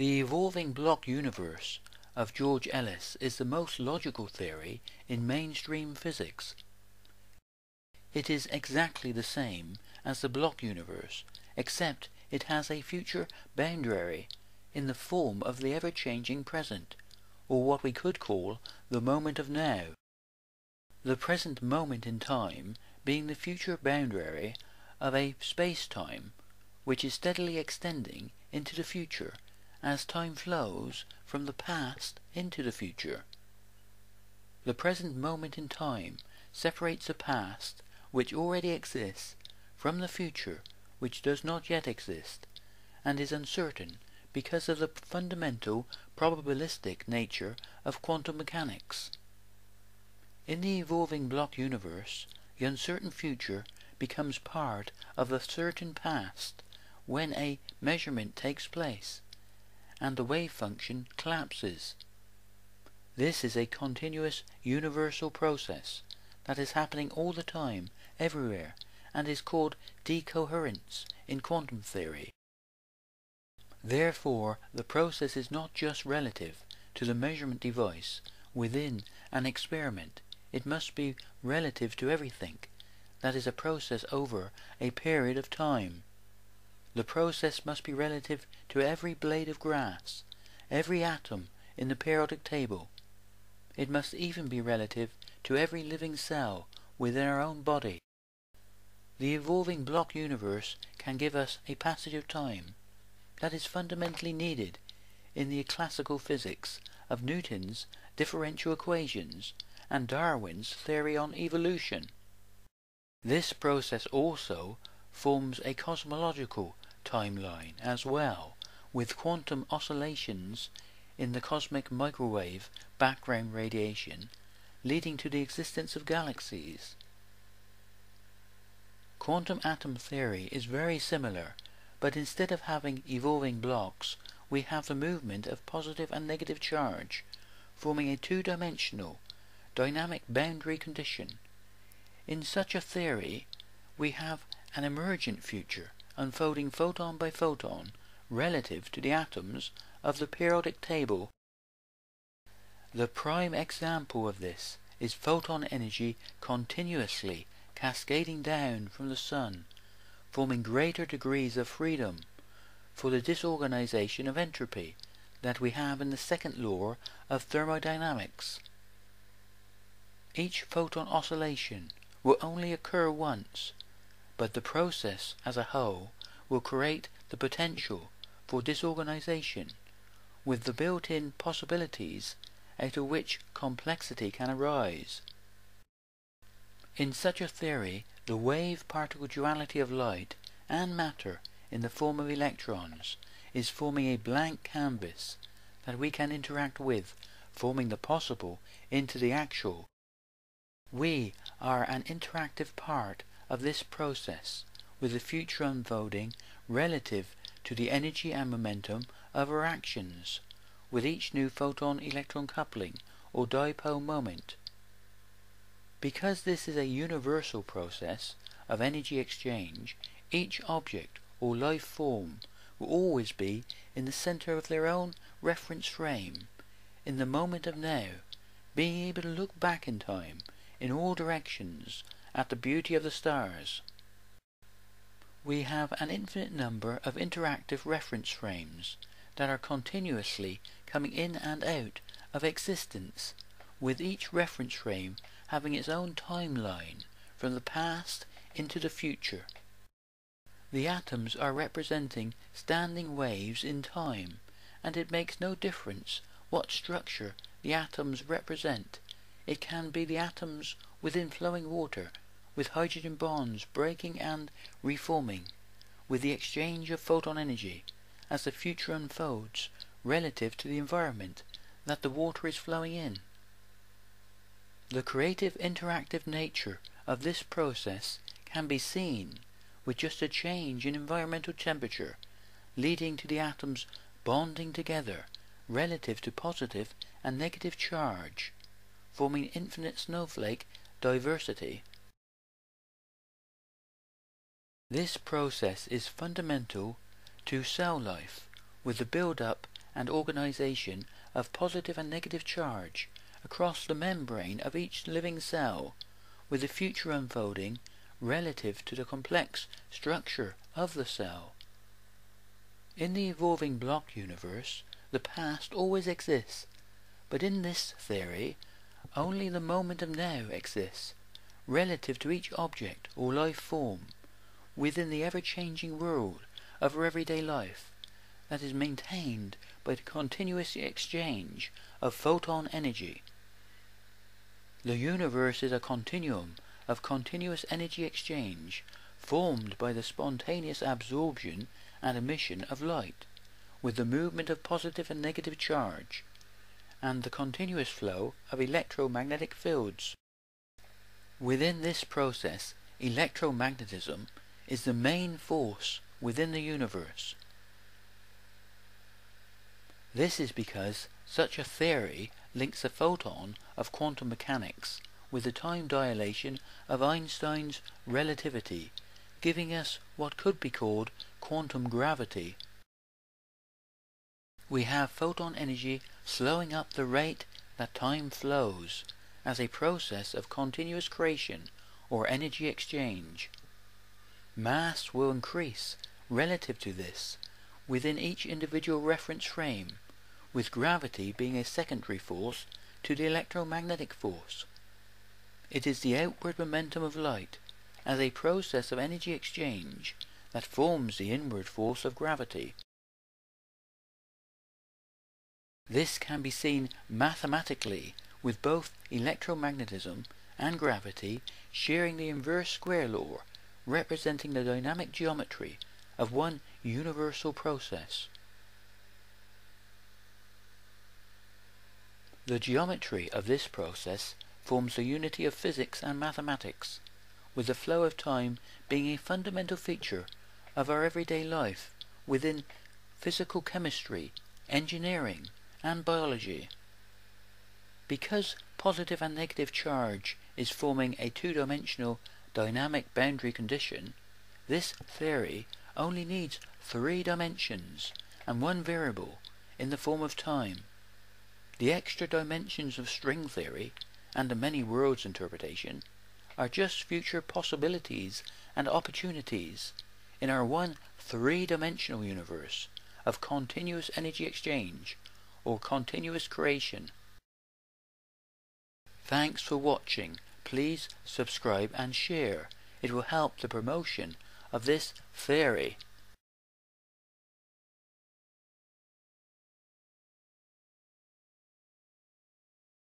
The evolving block universe of George Ellis is the most logical theory in mainstream physics. It is exactly the same as the block universe, except it has a future boundary in the form of the ever-changing present, or what we could call the moment of now. The present moment in time being the future boundary of a space-time which is steadily extending into the future as time flows from the past into the future. The present moment in time separates the past, which already exists, from the future, which does not yet exist, and is uncertain because of the fundamental probabilistic nature of quantum mechanics. In the evolving block universe, the uncertain future becomes part of the certain past when a measurement takes place and the wave function collapses. This is a continuous universal process that is happening all the time, everywhere, and is called decoherence in quantum theory. Therefore, the process is not just relative to the measurement device within an experiment, it must be relative to everything. That is a process over a period of time. The process must be relative to every blade of grass, every atom in the periodic table. It must even be relative to every living cell within our own body. The evolving block universe can give us a passage of time that is fundamentally needed in the classical physics of Newton's differential equations and Darwin's theory on evolution. This process also forms a cosmological timeline as well, with quantum oscillations in the cosmic microwave background radiation, leading to the existence of galaxies. Quantum atom theory is very similar, but instead of having evolving blocks, we have the movement of positive and negative charge, forming a two-dimensional, dynamic boundary condition. In such a theory, we have an emergent future, unfolding photon by photon, relative to the atoms of the periodic table. The prime example of this is photon energy continuously cascading down from the sun, forming greater degrees of freedom for the disorganization of entropy that we have in the second law of thermodynamics. Each photon oscillation will only occur once, but the process as a whole will create the potential for disorganization with the built-in possibilities out of which complexity can arise. In such a theory, the wave-particle duality of light and matter in the form of electrons is forming a blank canvas that we can interact with, forming the possible into the actual we are an interactive part of this process, with the future unfolding relative to the energy and momentum of our actions, with each new photon-electron coupling or dipole moment. Because this is a universal process of energy exchange, each object or life form will always be in the center of their own reference frame, in the moment of now, being able to look back in time in all directions at the beauty of the stars. We have an infinite number of interactive reference frames that are continuously coming in and out of existence, with each reference frame having its own timeline from the past into the future. The atoms are representing standing waves in time, and it makes no difference what structure the atoms represent it can be the atoms within flowing water, with hydrogen bonds breaking and reforming, with the exchange of photon energy, as the future unfolds, relative to the environment that the water is flowing in. The creative interactive nature of this process can be seen with just a change in environmental temperature, leading to the atoms bonding together relative to positive and negative charge forming infinite snowflake diversity. This process is fundamental to cell life, with the build-up and organization of positive and negative charge across the membrane of each living cell, with the future unfolding relative to the complex structure of the cell. In the evolving block universe, the past always exists, but in this theory, only the moment of now exists, relative to each object or life form, within the ever-changing world of our everyday life, that is maintained by the continuous exchange of photon energy. The universe is a continuum of continuous energy exchange formed by the spontaneous absorption and emission of light, with the movement of positive and negative charge, and the continuous flow of electromagnetic fields. Within this process, electromagnetism is the main force within the universe. This is because such a theory links the photon of quantum mechanics with the time dilation of Einstein's relativity, giving us what could be called quantum gravity. We have photon energy slowing up the rate that time flows as a process of continuous creation or energy exchange. Mass will increase relative to this within each individual reference frame, with gravity being a secondary force to the electromagnetic force. It is the outward momentum of light, as a process of energy exchange, that forms the inward force of gravity. This can be seen mathematically with both electromagnetism and gravity sharing the inverse square law, representing the dynamic geometry of one universal process. The geometry of this process forms the unity of physics and mathematics, with the flow of time being a fundamental feature of our everyday life within physical chemistry, engineering, and biology. Because positive and negative charge is forming a two-dimensional dynamic boundary condition, this theory only needs three dimensions and one variable in the form of time. The extra dimensions of string theory and the many worlds interpretation are just future possibilities and opportunities in our one three-dimensional universe of continuous energy exchange or continuous creation. Thanks for watching. Please subscribe and share. It will help the promotion of this theory.